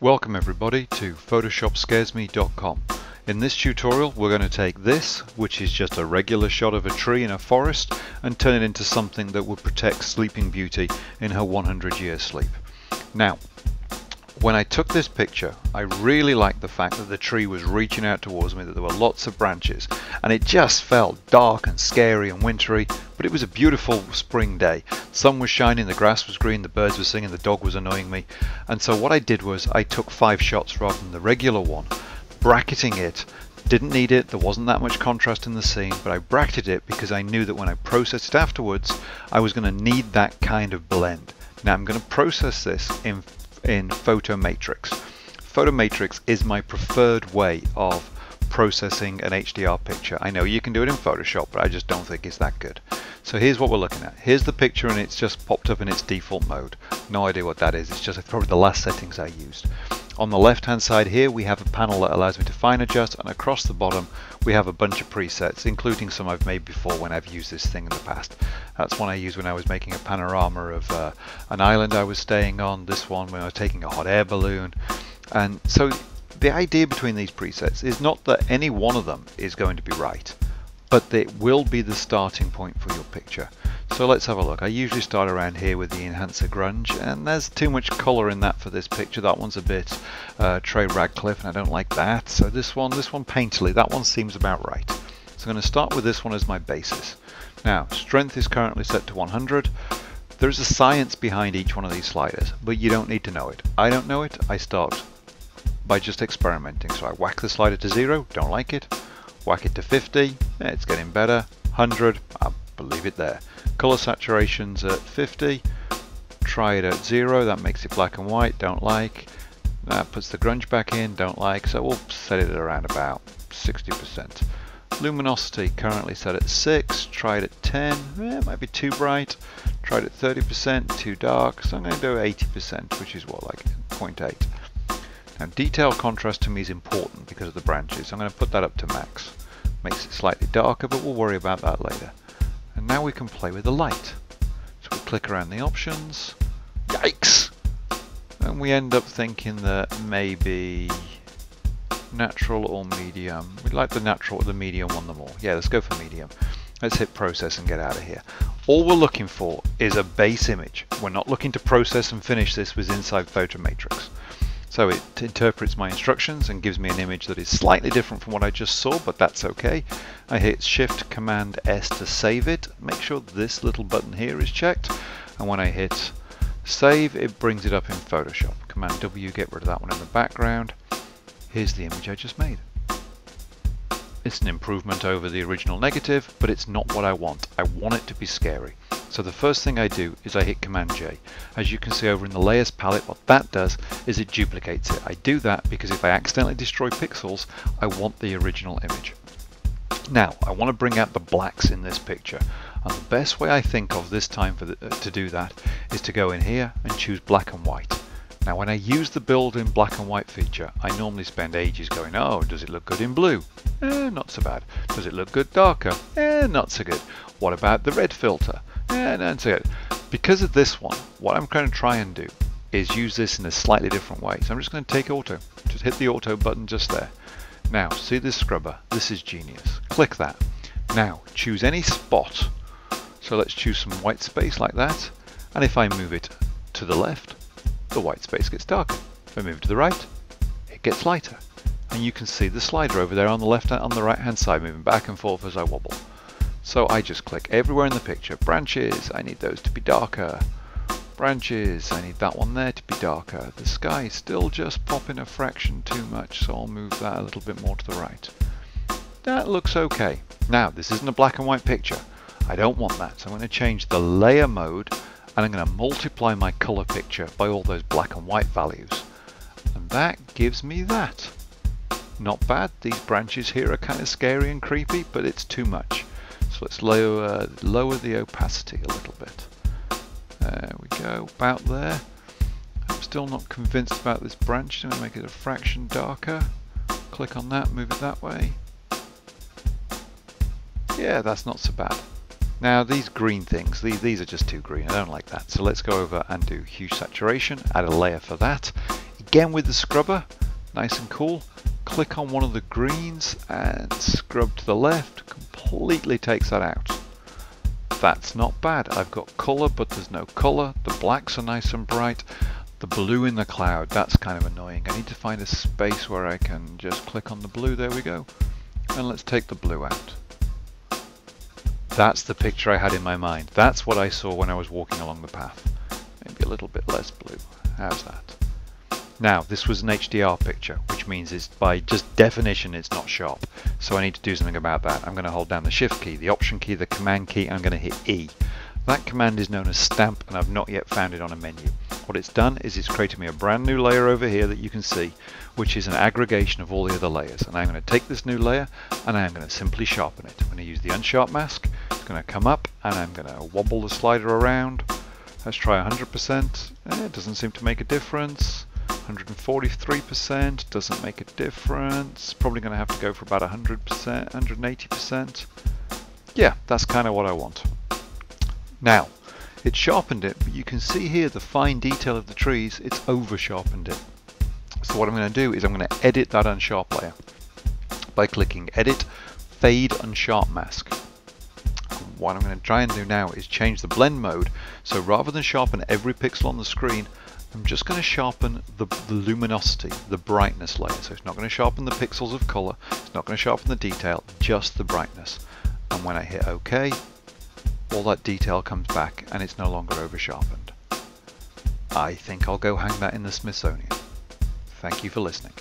Welcome everybody to photoshopscaresme.com. In this tutorial we're going to take this, which is just a regular shot of a tree in a forest, and turn it into something that would protect Sleeping Beauty in her 100 year sleep. Now, when I took this picture, I really liked the fact that the tree was reaching out towards me, that there were lots of branches, and it just felt dark and scary and wintry, but it was a beautiful spring day. Sun was shining, the grass was green, the birds were singing, the dog was annoying me, and so what I did was I took five shots rather than the regular one, bracketing it didn't need it, there wasn't that much contrast in the scene, but I bracketed it because I knew that when I processed it afterwards, I was going to need that kind of blend. Now I'm going to process this in in Photomatix. Photomatix is my preferred way of processing an HDR picture. I know you can do it in Photoshop, but I just don't think it's that good. So here's what we're looking at. Here's the picture and it's just popped up in its default mode. No idea what that is. It's just probably the last settings I used. On the left hand side here we have a panel that allows me to fine adjust and across the bottom we have a bunch of presets including some I've made before when I've used this thing in the past. That's one I used when I was making a panorama of uh, an island I was staying on, this one when I was taking a hot air balloon and so the idea between these presets is not that any one of them is going to be right but it will be the starting point for your picture. So let's have a look. I usually start around here with the Enhancer Grunge and there's too much colour in that for this picture. That one's a bit uh, Trey Ratcliff and I don't like that. So this one, this one painterly, that one seems about right. So I'm going to start with this one as my basis. Now, strength is currently set to 100. There's a science behind each one of these sliders, but you don't need to know it. I don't know it, I start by just experimenting. So I whack the slider to zero, don't like it. Whack it to 50, it's getting better. 100, Leave it there. Color saturation's at 50. Try it at zero, that makes it black and white, don't like. That puts the grunge back in, don't like, so we'll set it around about 60%. Luminosity currently set at 6, tried at 10, eh, it might be too bright. Tried at 30%, too dark, so I'm going to do 80%, which is what, like 0.8. Now detail contrast to me is important because of the branches. I'm going to put that up to max. Makes it slightly darker, but we'll worry about that later. Now we can play with the light. So we click around the options. Yikes! And we end up thinking that maybe natural or medium. We'd like the natural or the medium one the more. Yeah, let's go for medium. Let's hit process and get out of here. All we're looking for is a base image. We're not looking to process and finish this with inside Photomatix. So it interprets my instructions and gives me an image that is slightly different from what I just saw, but that's okay. I hit Shift Command S to save it. Make sure this little button here is checked. And when I hit save, it brings it up in Photoshop. Command W, get rid of that one in the background. Here's the image I just made. It's an improvement over the original negative, but it's not what I want. I want it to be scary. So the first thing I do is I hit Command J. As you can see over in the layers palette, what that does is it duplicates it. I do that because if I accidentally destroy pixels, I want the original image. Now, I want to bring out the blacks in this picture. And the best way I think of this time for the, uh, to do that is to go in here and choose black and white. Now when I use the build in black and white feature, I normally spend ages going, oh, does it look good in blue? Eh, not so bad. Does it look good darker? Eh, not so good. What about the red filter? Yeah, that's it. Because of this one, what I'm going to try and do is use this in a slightly different way. So I'm just going to take auto. Just hit the auto button just there. Now, see this scrubber? This is genius. Click that. Now, choose any spot. So let's choose some white space like that. And if I move it to the left, the white space gets darker. If I move to the right, it gets lighter. And you can see the slider over there on the left and on the right hand side moving back and forth as I wobble. So I just click everywhere in the picture. Branches, I need those to be darker. Branches, I need that one there to be darker. The sky is still just popping a fraction too much, so I'll move that a little bit more to the right. That looks okay. Now, this isn't a black and white picture. I don't want that, so I'm going to change the layer mode and I'm going to multiply my color picture by all those black and white values. And that gives me that. Not bad, these branches here are kind of scary and creepy, but it's too much. So let's lower, lower the opacity a little bit. There we go, about there. I'm still not convinced about this branch, I'm going to make it a fraction darker. Click on that, move it that way. Yeah, that's not so bad. Now these green things, these, these are just too green, I don't like that. So let's go over and do hue saturation, add a layer for that. again with the scrubber, nice and cool. Click on one of the greens and scrub to the left, completely takes that out. That's not bad. I've got colour, but there's no colour. The blacks are nice and bright. The blue in the cloud, that's kind of annoying. I need to find a space where I can just click on the blue. There we go. And let's take the blue out. That's the picture I had in my mind. That's what I saw when I was walking along the path. Maybe a little bit less blue. How's that? Now, this was an HDR picture, which means it's by just definition it's not sharp. So I need to do something about that. I'm going to hold down the Shift key, the Option key, the Command key, and I'm going to hit E. That command is known as stamp and I've not yet found it on a menu. What it's done is it's created me a brand new layer over here that you can see, which is an aggregation of all the other layers. And I'm going to take this new layer and I'm going to simply sharpen it. I'm going to use the unsharp mask. It's going to come up and I'm going to wobble the slider around. Let's try 100%. Eh, it doesn't seem to make a difference. 143% doesn't make a difference. Probably going to have to go for about 100%, 180%. Yeah, that's kind of what I want. Now, it sharpened it, but you can see here the fine detail of the trees, it's over sharpened it. So what I'm going to do is I'm going to edit that unsharp layer by clicking edit, fade unsharp mask. What I'm going to try and do now is change the blend mode. So rather than sharpen every pixel on the screen, I'm just going to sharpen the, the, luminosity, the brightness layer. So it's not going to sharpen the pixels of color, it's not going to sharpen the detail, just the brightness. And when I hit OK, all that detail comes back and it's no longer over sharpened. I think I'll go hang that in the Smithsonian. Thank you for listening.